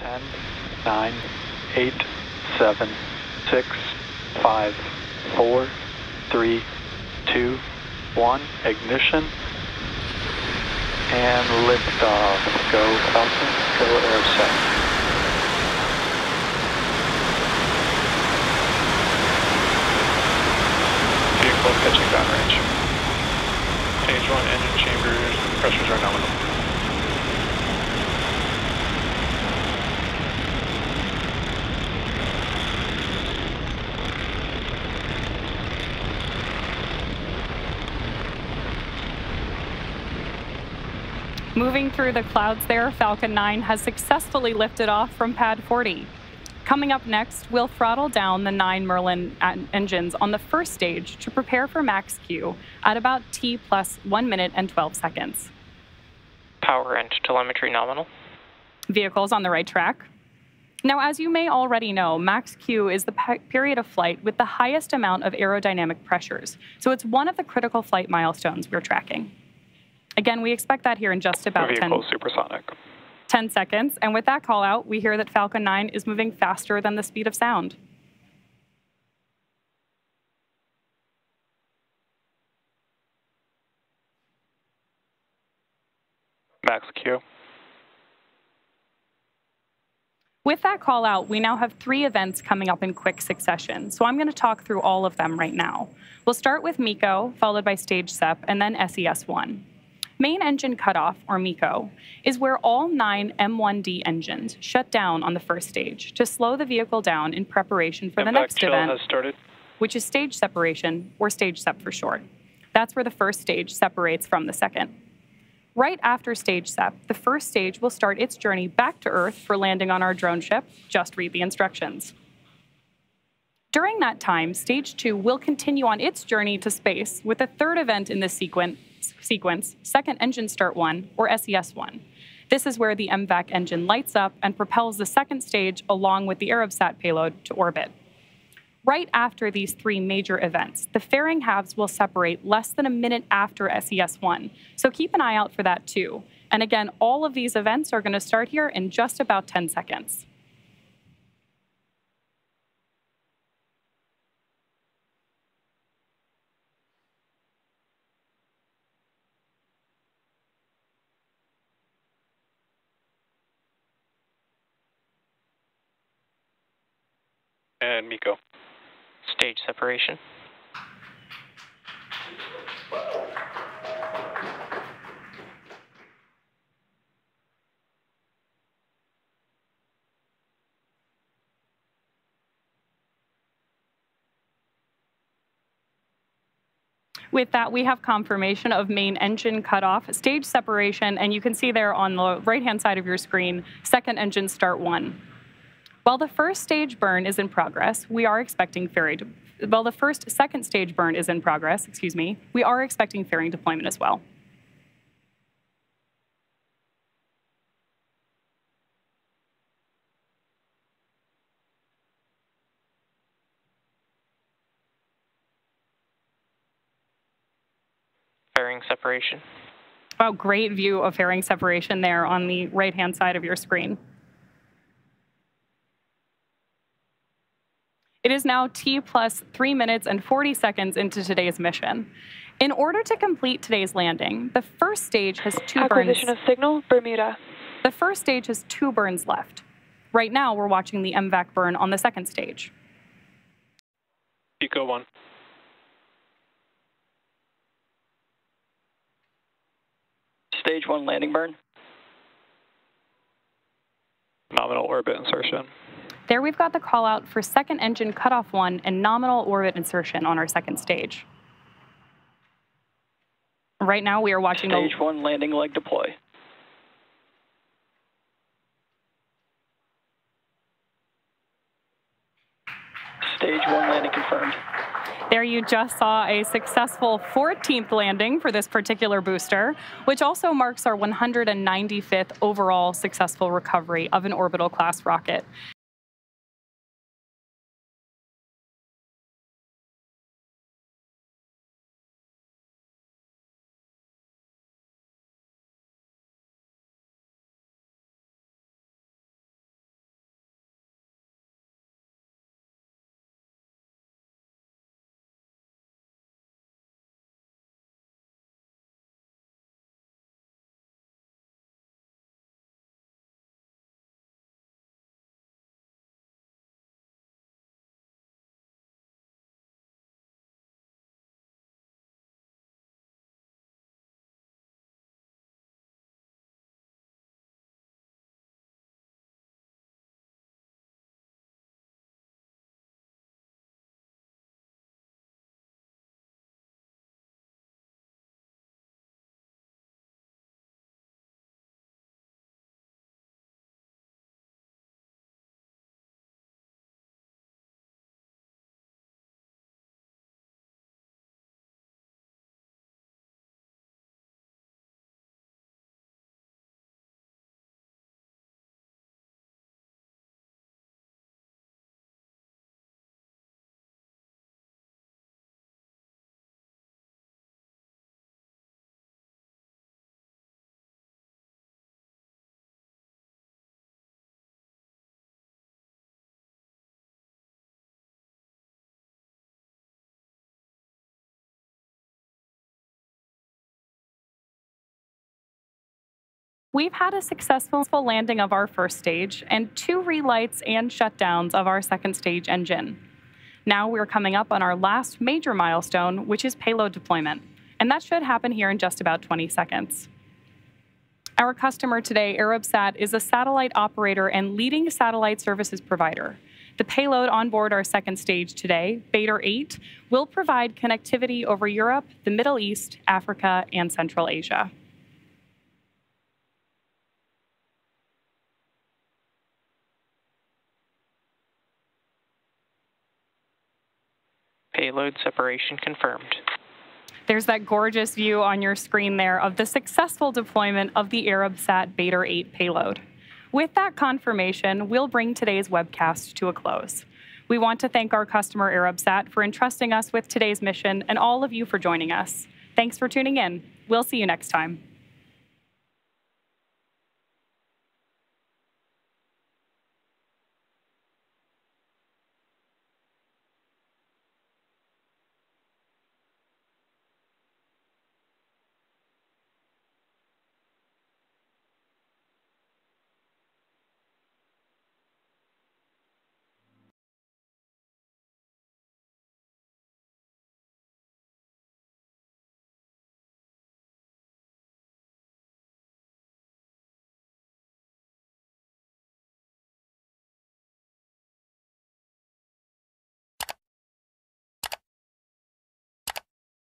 10, 9, 8, 7, 6, 5, 4, 3, 2, 1. Ignition. And liftoff. Go Falcon. Go Arabsat. Vehicle pitching downrange. Stage 1 engine chambers, pressures are nominal. Moving through the clouds there, Falcon 9 has successfully lifted off from pad 40. Coming up next, we'll throttle down the nine Merlin engines on the first stage to prepare for max Q at about T plus 1 minute and 12 seconds. Power and telemetry nominal. Vehicles on the right track. Now, as you may already know, max Q is the pe- period of flight with the highest amount of aerodynamic pressures, so it's one of the critical flight milestones we're tracking. Again, we expect that here in just about 10, Vehicle supersonic. 10 seconds. And with that call out, we hear that Falcon 9 is moving faster than the speed of sound. Max Q. With that call out, we now have three events coming up in quick succession. So I'm going to talk through all of them right now. We'll start with MECO, followed by stage SEP, and then SES1. Main engine cutoff, or MECO, is where all nine M1D engines shut down on the first stage to slow the vehicle down in preparation for the next event, which is stage separation, or stage SEP for short. That's where the first stage separates from the second. Right after stage SEP, the first stage will start its journey back to Earth for landing on our drone ship. Just read the instructions. During that time, stage two will continue on its journey to space with a third event in this sequence, sequence second engine start one, or SES1. This is where the MVAC engine lights up and propels the second stage along with the Arabsat payload to orbit. Right after these three major events, the fairing halves will separate less than a minute after SES1, so keep an eye out for that too. And again, all of these events are going to start here in just about 10 seconds. And MECO. Stage separation. With that, we have confirmation of main engine cutoff, stage separation, and you can see there on the right-hand side of your screen, second engine start one. While the first stage burn is in progress, we are expecting fairing. De- while the first second stage burn is in progress, excuse me, we are expecting fairing deployment as well. Fairing separation. Wow, great view of fairing separation there on the right-hand side of your screen. It is now T plus 3 minutes and 40 seconds into today's mission. In order to complete today's landing, the first stage has two Acquisition burns. of signal, Bermuda. The first stage has two burns left. Right now, we're watching the MVAC burn on the second stage. MECO 1. Stage one landing burn. Nominal orbit insertion. There we've got the call out for second engine cutoff one and nominal orbit insertion on our second stage. Right now, we are watching the Stage one landing leg deploy. Stage one landing confirmed. There you just saw a successful 14th landing for this particular booster, which also marks our 195th overall successful recovery of an orbital class rocket. We've had a successful landing of our first stage and two relights and shutdowns of our second stage engine. Now we're coming up on our last major milestone, which is payload deployment, and that should happen here in just about 20 seconds. Our customer today, Arabsat, is a satellite operator and leading satellite services provider. The payload on board our second stage today, BADR 8, will provide connectivity over Europe, the Middle East, Africa, and Central Asia. Payload separation confirmed. There's that gorgeous view on your screen there of the successful deployment of the Arabsat BADR 8 payload. With that confirmation, we'll bring today's webcast to a close. We want to thank our customer Arabsat for entrusting us with today's mission and all of you for joining us. Thanks for tuning in. We'll see you next time.